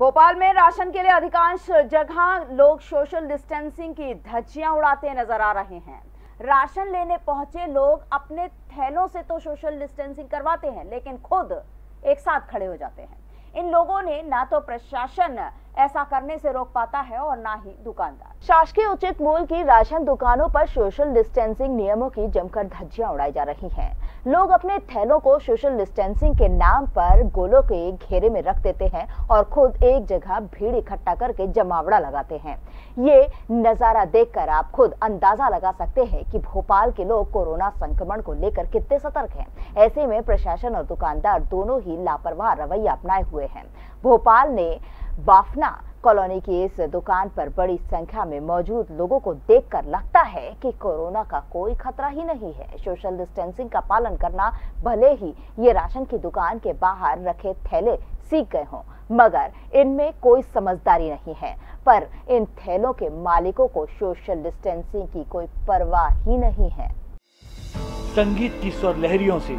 भोपाल में राशन के लिए अधिकांश जगह लोग सोशल डिस्टेंसिंग की धज्जियाँ उड़ाते नज़र आ रहे हैं। राशन लेने पहुँचे लोग अपने थैलों से तो सोशल डिस्टेंसिंग करवाते हैं, लेकिन खुद एक साथ खड़े हो जाते हैं। इन लोगों ने ना तो प्रशासन ऐसा करने से रोक पाता है और ना ही दुकानदार। शासकीय उचित मूल्य की राशन दुकानों पर सोशल डिस्टेंसिंग नियमों की जमकर धज्जियाँ उड़ाई जा रही हैं। लोग अपने थैलों को सोशल डिस्टेंसिंग के नाम पर गोलों के घेरे में रख देते हैं और खुद एक जगह भीड़ इकट्ठा करके जमावड़ा लगाते हैं। ये नज़ारा देखकर आप खुद अंदाज़ा लगा सकते हैं कि भोपाल के लोग कोरोना संक्रमण को लेकर कितने सतर्क हैं। ऐसे में प्रशासन और दुकानदार दोनों ही लापरवाह रवैया अपनाए हुए हैं। भोपाल ने बाफना कॉलोनी की इस दुकान पर बड़ी संख्या में मौजूद लोगों को देखकर लगता है कि कोरोना का कोई खतरा ही नहीं है। सोशल डिस्टेंसिंग का पालन करना भले ही ये राशन की दुकान के बाहर रखे थैले सीख गए हों मगर इनमें कोई समझदारी नहीं है। पर इन थैलों के मालिकों को सोशल डिस्टेंसिंग की कोई परवाह ही नहीं है। संगीत की स्वर लहरियों से।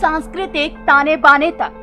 सांस्कृतिक ताने बाने तक।